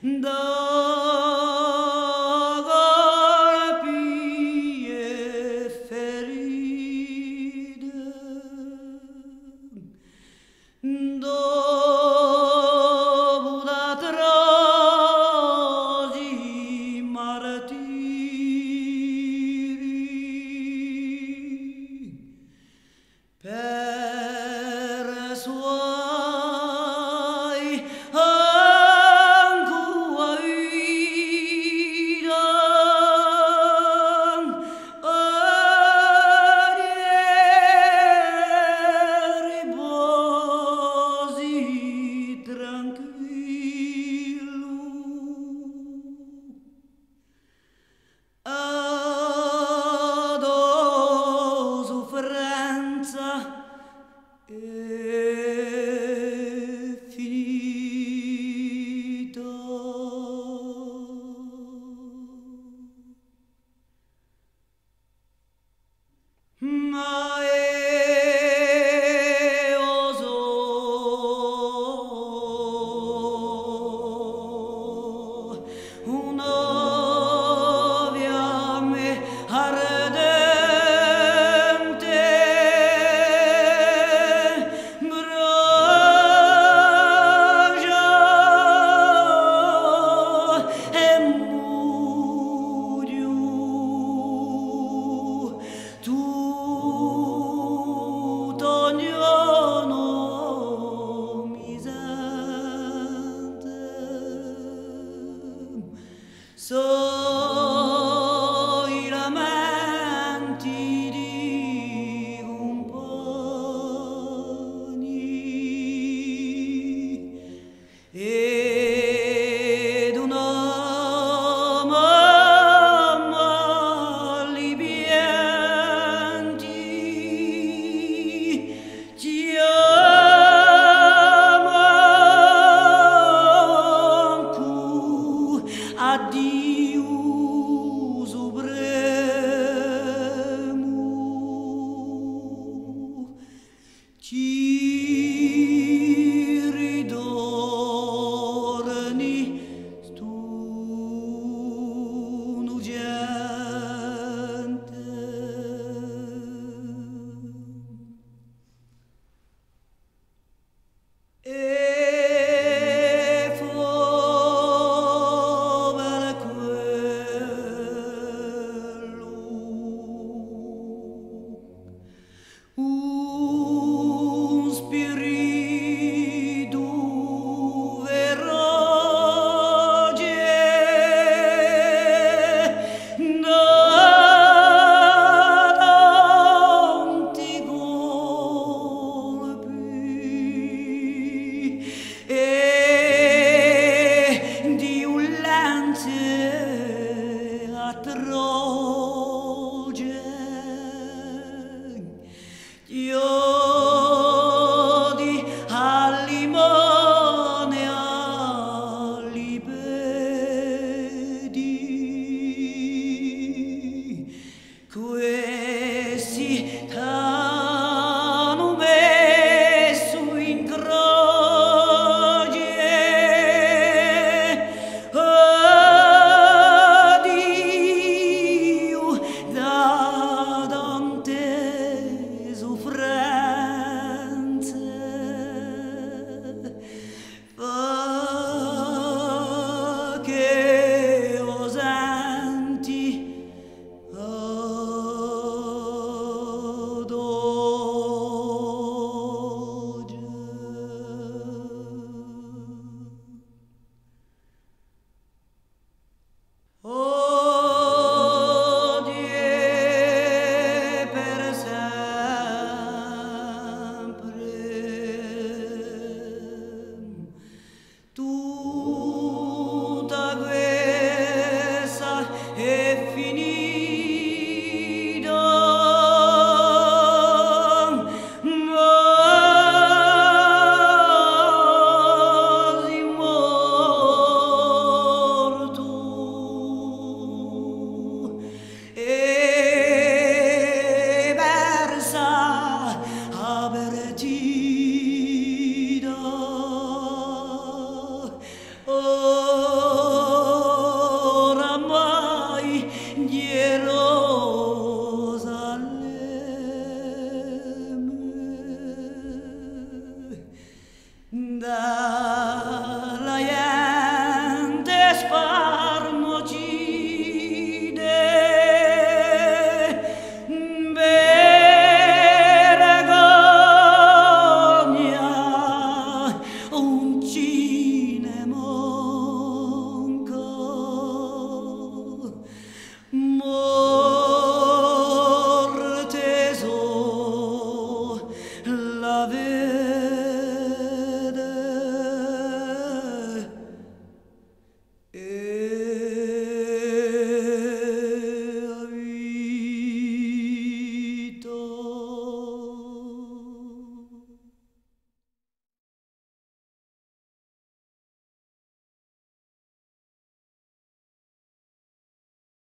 The Oh. que love is